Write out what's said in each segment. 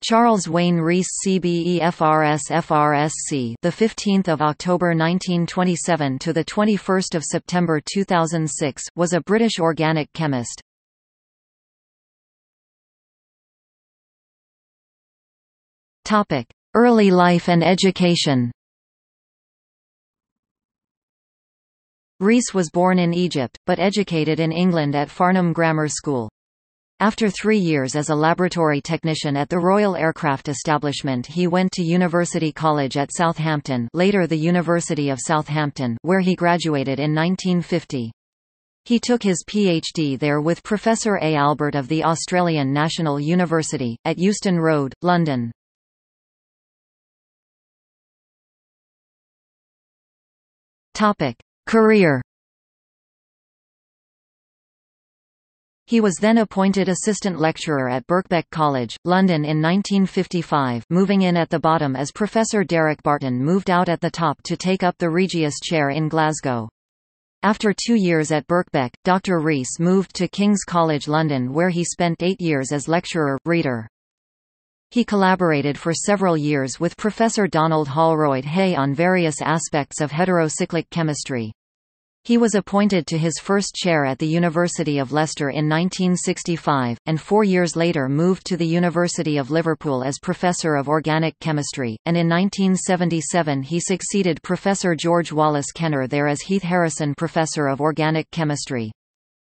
Charles Wayne Rees CBE FRS FRSC the 15th of October 1927 to the 21st of September 2006 was a British organic chemist. Topic: Early life and education. Rees was born in Egypt, but educated in England at Farnham Grammar School. After three years as a laboratory technician at the Royal Aircraft Establishment he went to University College at Southampton later the University of Southampton where he graduated in 1950. He took his PhD there with Professor A. Albert of the Australian National University, at Euston Road, London. Career He was then appointed assistant lecturer at Birkbeck College, London in 1955 moving in at the bottom as Professor Derek Barton moved out at the top to take up the Regius Chair in Glasgow. After two years at Birkbeck, Dr. Rees moved to King's College London where he spent eight years as lecturer, reader. He collaborated for several years with Professor Donald Holroyd Hay on various aspects of heterocyclic chemistry. He was appointed to his first chair at the University of Leicester in 1965, and four years later moved to the University of Liverpool as Professor of Organic Chemistry, and in 1977 he succeeded Professor George Wallace Kenner there as Heath Harrison Professor of Organic Chemistry.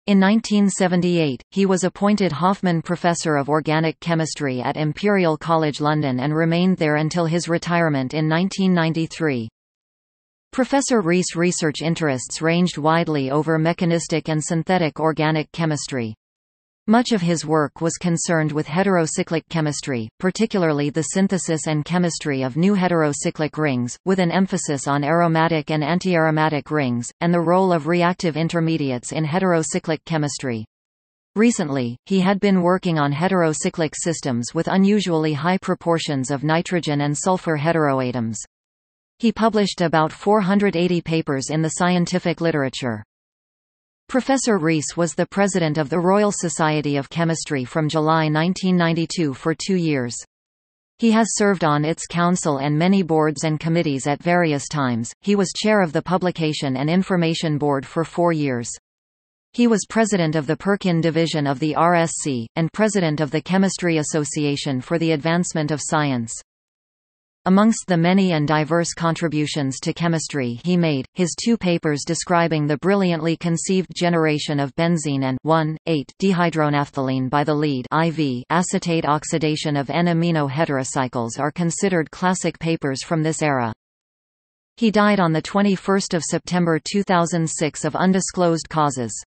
In 1978, he was appointed Hofmann Professor of Organic Chemistry at Imperial College London and remained there until his retirement in 1993. Professor Rees' research interests ranged widely over mechanistic and synthetic organic chemistry. Much of his work was concerned with heterocyclic chemistry, particularly the synthesis and chemistry of new heterocyclic rings, with an emphasis on aromatic and antiaromatic rings, and the role of reactive intermediates in heterocyclic chemistry. Recently, he had been working on heterocyclic systems with unusually high proportions of nitrogen and sulfur heteroatoms. He published about 480 papers in the scientific literature. Professor Rees was the president of the Royal Society of Chemistry from July 1992 for two years. He has served on its council and many boards and committees at various times. He was chair of the Publication and Information Board for four years. He was president of the Perkin Division of the RSC, and president of the Chemistry Association for the Advancement of Science. Amongst the many and diverse contributions to chemistry he made, his two papers describing the brilliantly conceived generation of benzyne and 1,8-dehydronaphthalene by the lead IV acetate oxidation of N-amino heterocycles are considered classic papers from this era. He died on 21 September 2006 of undisclosed causes.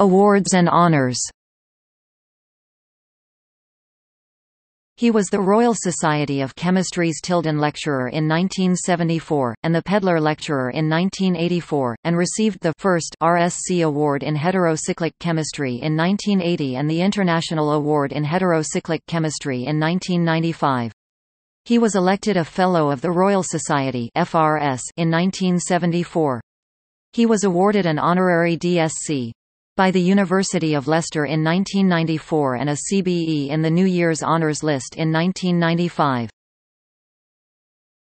Awards and honors He was the Royal Society of Chemistry's Tilden Lecturer in 1974, and the Pedler Lecturer in 1984, and received the first RSC Award in Heterocyclic Chemistry in 1980 and the International Award in Heterocyclic Chemistry in 1995. He was elected a Fellow of the Royal Society in 1974. He was awarded an honorary DSc, by the University of Leicester in 1994 and a CBE in the New Year's Honours List in 1995.